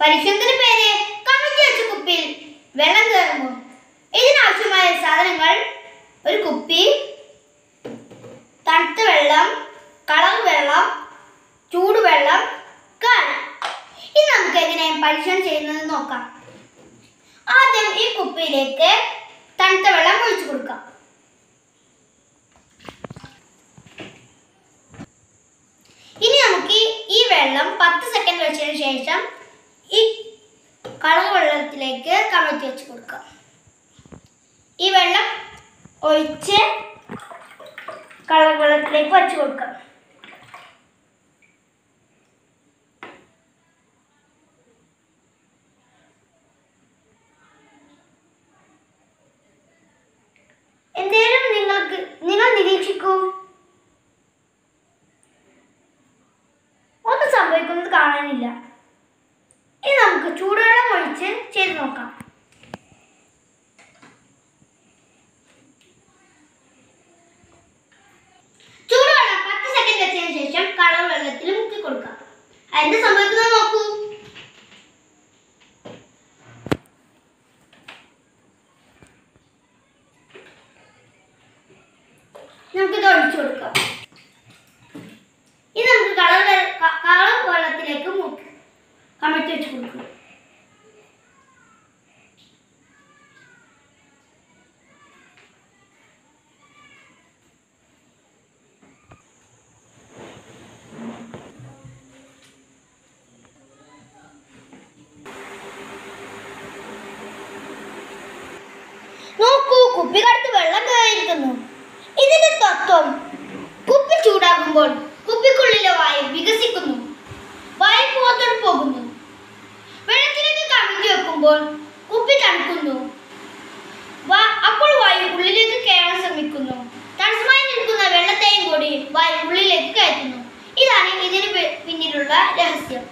പരീക്ഷണത്തിന് പേര് കമിഴ്ത്തി വെച്ച കുപ്പിയിൽ വെള്ളം കയറുമ്പോൾ ഇതിനാവശ്യമായ സാധനങ്ങൾ ഒരു കുപ്പി തണുത്ത വെള്ളം കളർ വെള്ളം ചൂടുവെള്ളം കാണാം ഇനി നമുക്ക് എങ്ങനെ പരീക്ഷണം ചെയ്യുന്നത് നോക്കാം. ആദ്യം ഈ കുപ്പിയിലേക്ക് തണുത്ത വെള്ളം ഒഴിച്ചു കൊടുക്കാം. ഇനി നമുക്ക് ഈ- വെള്ളം പത്ത് സെക്കൻഡ് വെച്ചതിന് ശേഷം വെള്ളത്തിലേക്ക് കമഴ്ത്തി വെച്ച് കൊടുക്കുക. ഈ വെള്ളം ഒഴിച്ച് കളർ വെള്ളത്തിലേക്ക് വെച്ച് കൊടുക്കുക. എന്തേലും നിങ്ങൾക്ക് നിങ്ങൾ നിരീക്ഷിക്കൂ. ഒന്നും സംഭവിക്കുന്നത് കാണാനില്ല. നമുക്ക് ചൂടുവെള്ളം ഒഴിച്ച് ചെയ്ത് നോക്കാം. ചൂടുവെള്ളം പത്ത് സെക്കൻഡ് വെച്ചതിന് ശേഷം കളർ വെള്ളത്തിൽ മുക്കി കൊടുക്കാം. എന്ത് സംഭവിക്കുന്നത് നോക്കൂ. നമുക്കിത് ഒഴിച്ചു കൊടുക്കാം. ഇനി നമുക്ക് കളർ കളർ വെള്ളത്തിലേക്ക് മുക്കി കമഴ്ത്തി വെച്ച് കൊടുക്കണം കുപ്പിക്കടുത്ത് വെള്ളം കയറിയിരിക്കുന്നു. ഇതിന്റെ തത്വം കുപ്പി ചൂടാകുമ്പോൾ കുപ്പിക്കുള്ളിലെ വായു വികസിക്കുന്നു. വായു പുറത്തോട്ട് പോകുന്നു. വെള്ളത്തിലേക്ക് കമിഴ്ത്തി വെക്കുമ്പോൾ കുപ്പി തണുക്കുന്നു. അപ്പോൾ വായു ഉള്ളിലേക്ക് കയറാൻ ശ്രമിക്കുന്നു. തടസ്സമായി നിൽക്കുന്ന വെള്ളത്തെയും കൂടി വായു ഉള്ളിലേക്ക് കയറ്റുന്നു. ഇതാണ് ഇതിന് പിന്നിലുള്ള രഹസ്യം.